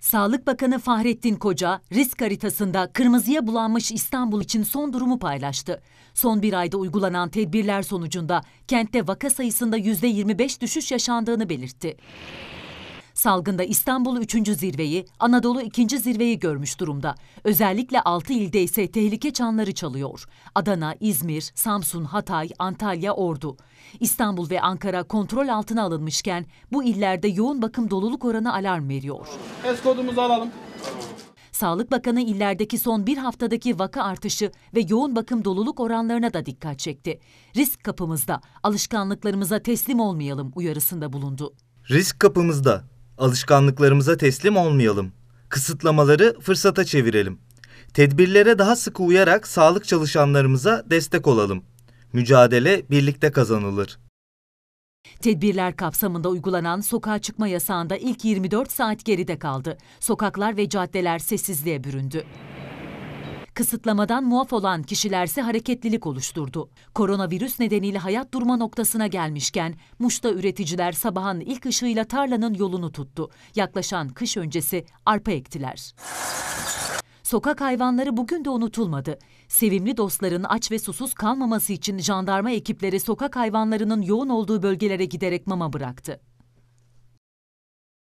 Sağlık Bakanı Fahrettin Koca, risk haritasında kırmızıya bulanmış İstanbul için son durumu paylaştı. Son bir ayda uygulanan tedbirler sonucunda kentte vaka sayısında %25 düşüş yaşandığını belirtti. Salgında İstanbul 3. zirveyi, Anadolu 2. zirveyi görmüş durumda. Özellikle 6 ilde ise tehlike çanları çalıyor. Adana, İzmir, Samsun, Hatay, Antalya, Ordu. İstanbul ve Ankara kontrol altına alınmışken bu illerde yoğun bakım doluluk oranı alarm veriyor. Es kodumuzu alalım. Sağlık Bakanı illerdeki son bir haftadaki vaka artışı ve yoğun bakım doluluk oranlarına da dikkat çekti. Risk kapımızda, alışkanlıklarımıza teslim olmayalım uyarısında bulundu. Risk kapımızda. Alışkanlıklarımıza teslim olmayalım. Kısıtlamaları fırsata çevirelim. Tedbirlere daha sıkı uyarak sağlık çalışanlarımıza destek olalım. Mücadele birlikte kazanılır. Tedbirler kapsamında uygulanan sokağa çıkma yasağında ilk 24 saat geride kaldı. Sokaklar ve caddeler sessizliğe büründü. Kısıtlamadan muaf olan kişilerse hareketlilik oluşturdu. Koronavirüs nedeniyle hayat durma noktasına gelmişken Muş'ta üreticiler sabahın ilk ışığıyla tarlanın yolunu tuttu. Yaklaşan kış öncesi arpa ektiler. Sokak hayvanları bugün de unutulmadı. Sevimli dostların aç ve susuz kalmaması için jandarma ekipleri sokak hayvanlarının yoğun olduğu bölgelere giderek mama bıraktı.